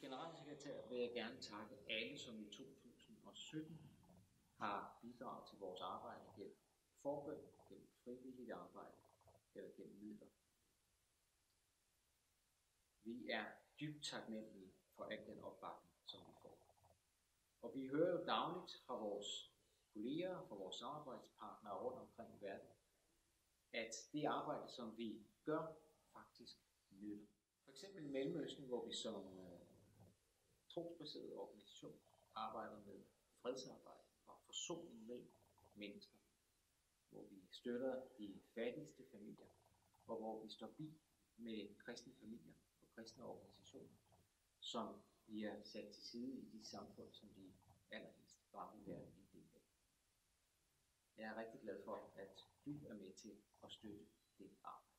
generalsekretær vil jeg gerne takke alle, som i 2017 har bidraget til vores arbejde gennem forbøn, gennem frivilligt arbejde eller gennem midler. Vi er dybt taknemmelige for al den opbakning, som vi får. Og vi hører jo dagligt fra vores kolleger, fra vores samarbejdspartnere rundt omkring i verden, at det arbejde, som vi gør, faktisk nytter. For eksempel i Mellemøsten, hvor vi som øh, øh, trosbaseret organisation arbejder med fredsarbejde og forsoning mellem mennesker, hvor vi støtter de fattigste familier, og hvor vi står bi med kristne familier og kristne organisationer, som bliver sat til side i de samfund, som de allerhelst bare vil være en del af. Jeg er rigtig glad for, at du er med til at støtte det arbejde.